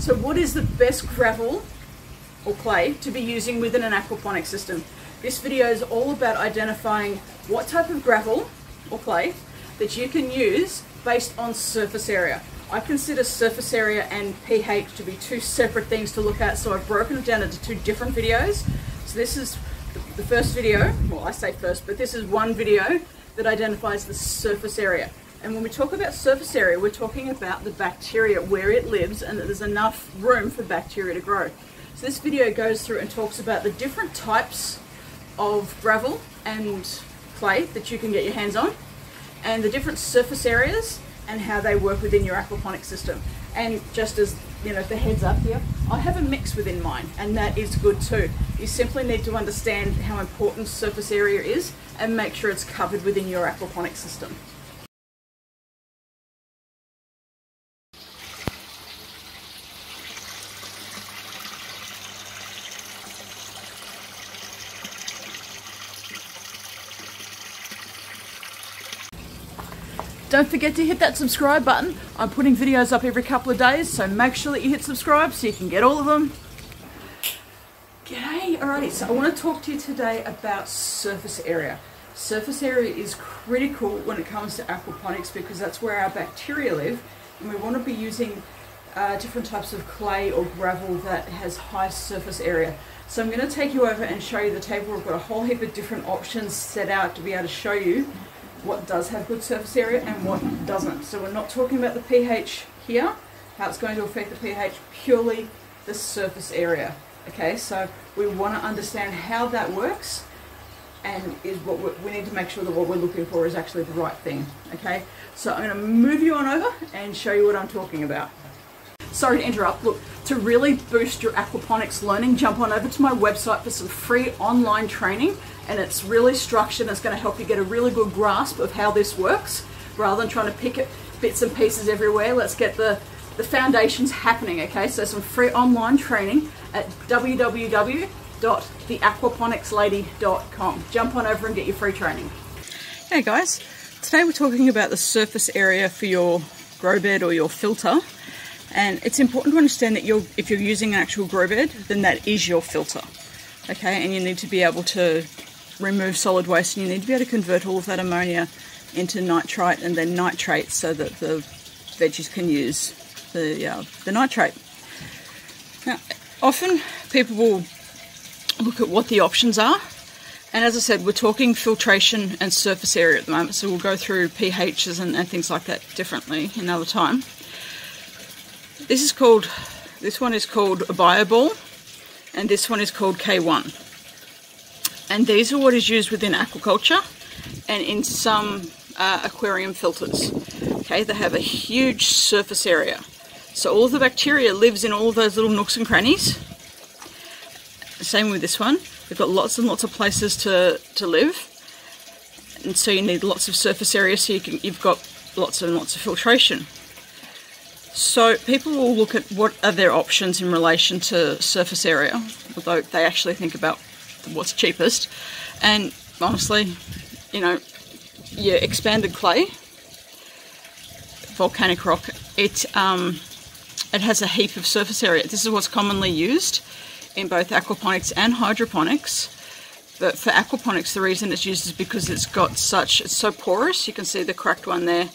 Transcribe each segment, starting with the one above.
So what is the best gravel or clay to be using within an aquaponic system? This video is all about identifying what type of gravel or clay that you can use based on surface area. I consider surface area and pH to be two separate things to look at, so I've broken it down into two different videos. So this is the first video, well I say first, but this is one video that identifies the surface area. And when we talk about surface area, we're talking about the bacteria, where it lives, and that there's enough room for bacteria to grow. So this video goes through and talks about the different types of gravel and clay that you can get your hands on, and the different surface areas and how they work within your aquaponic system. And just as you know, the heads up here, I have a mix within mine, and that is good too. You simply need to understand how important surface area is and make sure it's covered within your aquaponic system. Don't forget to hit that subscribe button. I'm putting videos up every couple of days, so make sure that you hit subscribe so you can get all of them. G'day, alrighty, so I want to talk to you today about surface area. Surface area is critical when it comes to aquaponics because that's where our bacteria live and we want to be using uh, different types of clay or gravel that has high surface area. So I'm going to take you over and show you the table. We've got a whole heap of different options set out to be able to show you what does have good surface area and what doesn't. So we're not talking about the pH here, how it's going to affect the pH, purely the surface area. Okay, so we want to understand how that works and is what we need to make sure that what we're looking for is actually the right thing. Okay, so I'm going to move you on over and show you what I'm talking about. Sorry to interrupt. Look, to really boost your aquaponics learning, jump on over to my website for some free online training and it's really structured it's going to help you get a really good grasp of how this works rather than trying to pick it bits and pieces everywhere. Let's get the, the foundations happening, okay? So some free online training at www.theaquaponicslady.com. Jump on over and get your free training. Hey guys, today we're talking about the surface area for your grow bed or your filter. And it's important to understand that you're, if you're using an actual grow bed, then that is your filter. Okay, and you need to be able to remove solid waste and you need to be able to convert all of that ammonia into nitrite and then nitrate so that the veggies can use the, uh, the nitrate. Now, often people will look at what the options are and as I said, we're talking filtration and surface area at the moment, so we'll go through pHs and, and things like that differently another time. This is called, this one is called a bioball, and this one is called K1 and these are what is used within aquaculture and in some uh, aquarium filters. Okay, they have a huge surface area. So all the bacteria lives in all those little nooks and crannies. Same with this one. They've got lots and lots of places to, to live. And so you need lots of surface area so you can, you've got lots and lots of filtration. So people will look at what are their options in relation to surface area, although they actually think about what's cheapest. And honestly, you know, your expanded clay, volcanic rock, it um, it has a heap of surface area. This is what's commonly used in both aquaponics and hydroponics. But for aquaponics, the reason it's used is because it's got such, it's so porous. You can see the cracked one there,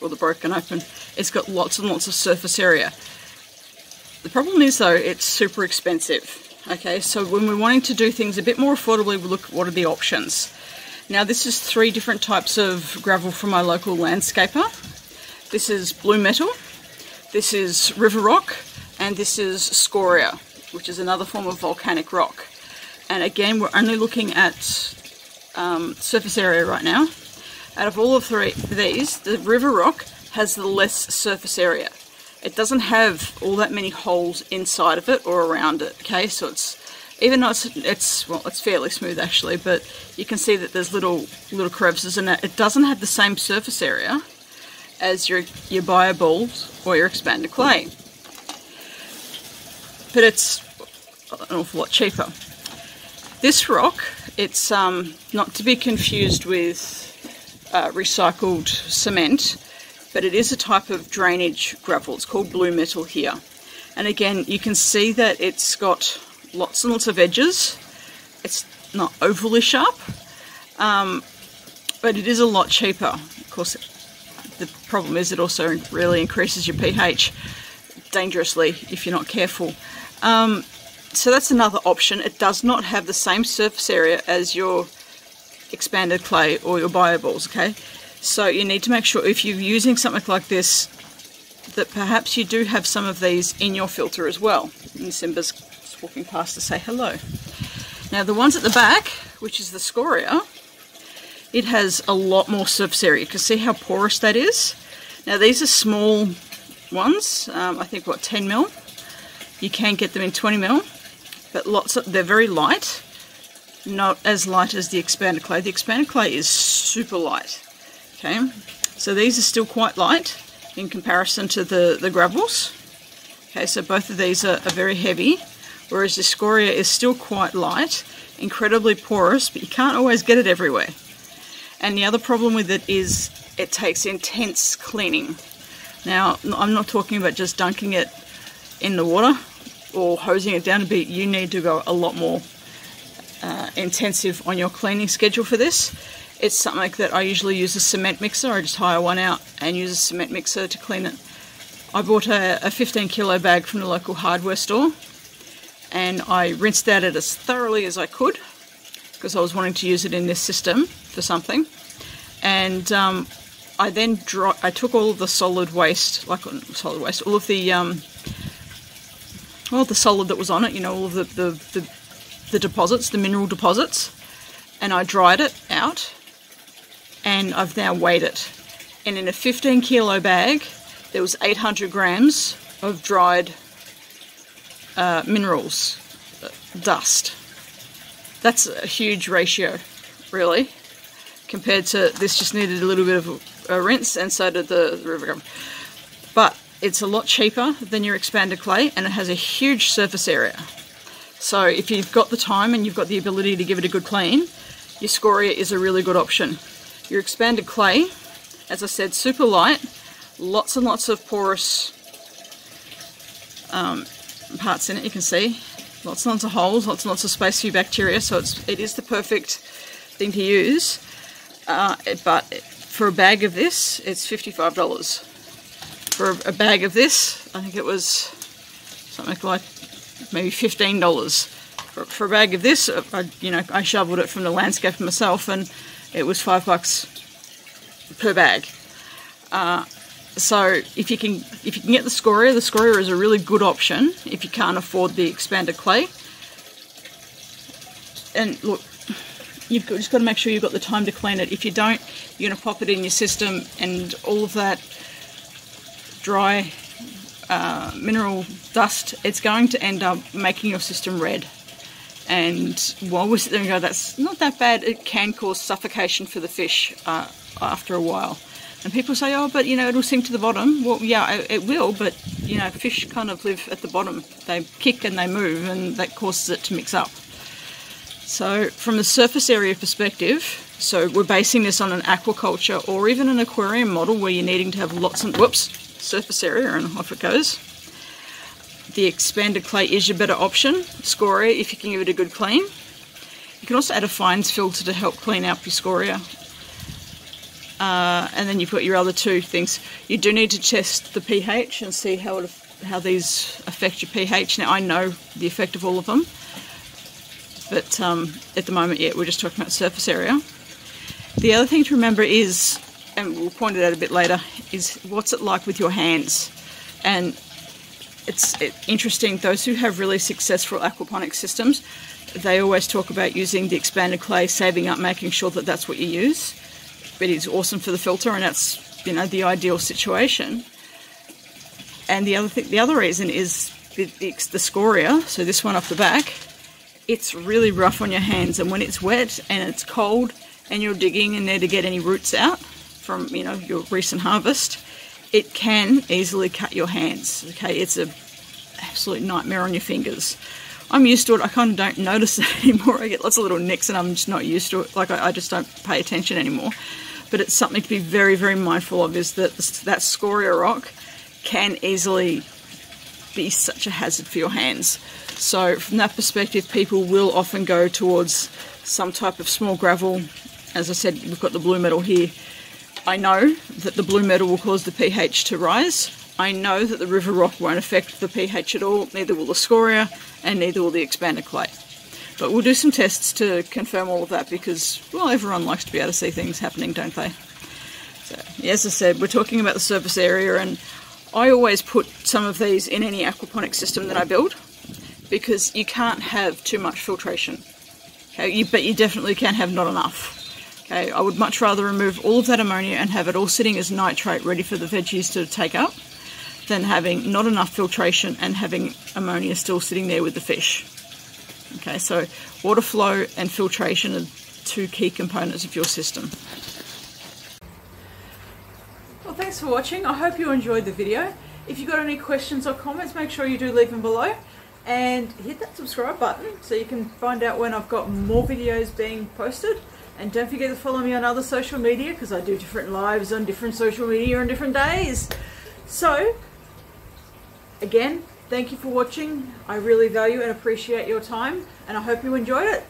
or the broken open. It's got lots and lots of surface area. The problem is though, it's super expensive. Okay, so when we're wanting to do things a bit more affordably, we look at what are the options. Now this is three different types of gravel from my local landscaper. This is blue metal, this is river rock, and this is scoria, which is another form of volcanic rock. And again, we're only looking at um, surface area right now. Out of all of three these, the river rock has the less surface area. It doesn't have all that many holes inside of it or around it, okay? So it's, even though it's, it's well, it's fairly smooth actually, but you can see that there's little little crevices in it. It doesn't have the same surface area as your, your bioballs or your expanded clay. But it's an awful lot cheaper. This rock, it's um, not to be confused with uh, recycled cement but it is a type of drainage gravel. It's called blue metal here. And again, you can see that it's got lots and lots of edges. It's not overly sharp, um, but it is a lot cheaper. Of course, the problem is it also really increases your pH dangerously if you're not careful. Um, so that's another option. It does not have the same surface area as your expanded clay or your bioballs, okay? So you need to make sure if you're using something like this that perhaps you do have some of these in your filter as well. And Simba's just walking past to say hello. Now the ones at the back, which is the scoria, it has a lot more surface area. You can see how porous that is. Now these are small ones, um, I think what 10 mil. You can get them in 20 mil, but lots of, they're very light, not as light as the expanded clay. The expanded clay is super light. Okay, so these are still quite light in comparison to the, the gravels. Okay, so both of these are, are very heavy, whereas the scoria is still quite light, incredibly porous, but you can't always get it everywhere. And the other problem with it is it takes intense cleaning. Now, I'm not talking about just dunking it in the water or hosing it down a bit. You need to go a lot more uh, intensive on your cleaning schedule for this. It's something that I usually use a cement mixer. I just hire one out and use a cement mixer to clean it. I bought a, a 15 kilo bag from the local hardware store and I rinsed out it as thoroughly as I could because I was wanting to use it in this system for something. And um, I then dry, I took all the solid waste, like solid waste, all of the um, all the solid that was on it, you know, all of the, the, the, the deposits, the mineral deposits, and I dried it out and I've now weighed it. And in a 15 kilo bag, there was 800 grams of dried uh, minerals, uh, dust. That's a huge ratio, really, compared to this just needed a little bit of a, rinse and so did the, the river gum. But it's a lot cheaper than your expanded clay and it has a huge surface area. So if you've got the time and you've got the ability to give it a good clean, your scoria is a really good option. Your expanded clay, as I said, super light, lots and lots of porous um, parts in it, you can see. Lots and lots of holes, lots and lots of space for your bacteria, so it's, it is the perfect thing to use. Uh, but for a bag of this, it's $55. For a bag of this, I think it was something like maybe $15. For, for a bag of this, I, you know, I shoveled it from the landscape myself and it was five bucks per bag. Uh, so if you can if you can get the scoria, the scoria is a really good option if you can't afford the expanded clay. And look, you've just got to make sure you've got the time to clean it. If you don't, you're going to pop it in your system and all of that dry uh, mineral dust, it's going to end up making your system red. And while we sit there and go, that's not that bad, it can cause suffocation for the fish uh, after a while. And people say, oh, but you know, it'll sink to the bottom. Well, yeah, it will, but you know, fish kind of live at the bottom. They kick and they move, and that causes it to mix up. So, from the surface area perspective, so we're basing this on an aquaculture or even an aquarium model where you're needing to have lots and whoops surface area, and off it goes. The expanded clay is your better option. Scoria, if you can give it a good clean. You can also add a fines filter to help clean out your scoria uh, and then you've got your other two things. You do need to test the pH and see how it, how these affect your pH. Now I know the effect of all of them, but um, at the moment, yeah, we're just talking about surface area. The other thing to remember is, and we'll point it out a bit later, is what's it like with your hands, and it's interesting. Those who have really successful aquaponic systems, they always talk about using the expanded clay, saving up, making sure that that's what you use But it is awesome for the filter and that's you know the ideal situation and the other thing the other reason is the, the, the scoria so this one off the back it's really rough on your hands and when it's wet and it's cold and you're digging in there to get any roots out from you know your recent harvest it can easily cut your hands okay it's a absolute nightmare on your fingers I'm used to it. I kind of don't notice it anymore. I get lots of little nicks and I'm just not used to it. Like I, I just don't pay attention anymore but it's something to be very, very mindful of is that that scoria rock can easily be such a hazard for your hands. So from that perspective, people will often go towards some type of small gravel. As I said, we've got the blue metal here. I know that the blue metal will cause the pH to rise. I know that the river rock won't affect the pH at all, neither will the scoria, and neither will the expanded clay. But we'll do some tests to confirm all of that because, well, everyone likes to be able to see things happening, don't they? So, as I said, we're talking about the surface area, and I always put some of these in any aquaponic system that I build because you can't have too much filtration. Okay, you, but you definitely can have not enough. Okay, I would much rather remove all of that ammonia and have it all sitting as nitrate ready for the veggies to take up than having not enough filtration and having ammonia still sitting there with the fish. Okay, so water flow and filtration are two key components of your system. Well, thanks for watching. I hope you enjoyed the video. If you've got any questions or comments, make sure you do leave them below and hit that subscribe button so you can find out when I've got more videos being posted. And don't forget to follow me on other social media because I do different lives on different social media on different days. So, again, Thank you for watching. I really value and appreciate your time and I hope you enjoyed it.